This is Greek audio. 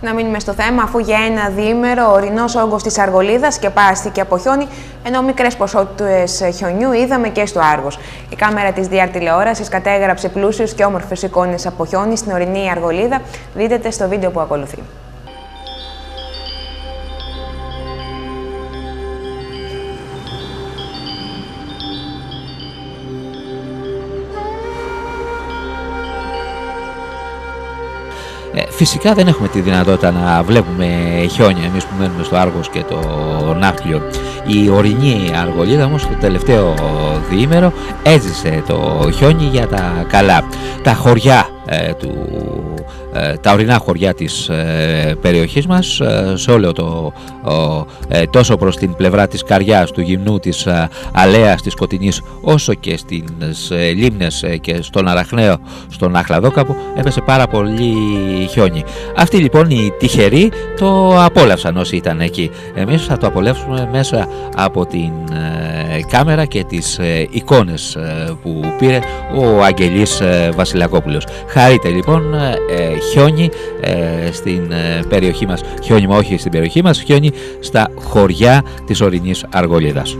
Να μείνουμε στο θέμα, αφού για ένα διήμερο ο ορεινός όγκος της Αργολίδας σκεπάστηκε από χιόνι, ενώ μικρές ποσότητες χιονιού είδαμε και στο Άργος. Η κάμερα της Διάρ τηλεόρασης κατέγραψε πλούσιους και όμορφε εικόνες από χιόνι στην ορεινή Αργολίδα. Δείτε στο βίντεο που ακολουθεί. Ε, φυσικά δεν έχουμε τη δυνατότητα να βλέπουμε χιόνια εμείς που μένουμε στο Άργος και το Ναύκλιο. Η ορεινή Αργολίδα όμως το τελευταίο διήμερο έζησε το χιόνι για τα καλά. Τα χωριά ε, του ε, τα ορεινά χωριά της ε, περιοχής μας ε, σε όλο το τόσο προς την πλευρά της Καριάς, του Γυμνού, της Αλέας, της Σκοτεινής όσο και στις Λίμνες και στον Αραχναίο, στον Αχλαδόκαπο έπεσε πάρα πολύ χιόνι. Αυτοί λοιπόν οι τυχεροί το απόλαυσαν όσοι ήταν εκεί. Εμείς θα το απολαύσουμε μέσα από την κάμερα και τις εικόνες που πήρε ο Αγγελής Βασιλακόπουλος. Χαρείτε λοιπόν χιόνι ε, στην ε, περιοχή μας, χιόνι όχι στην περιοχή μας, χιόνι στα χωριά της ορεινής Αργολίδας.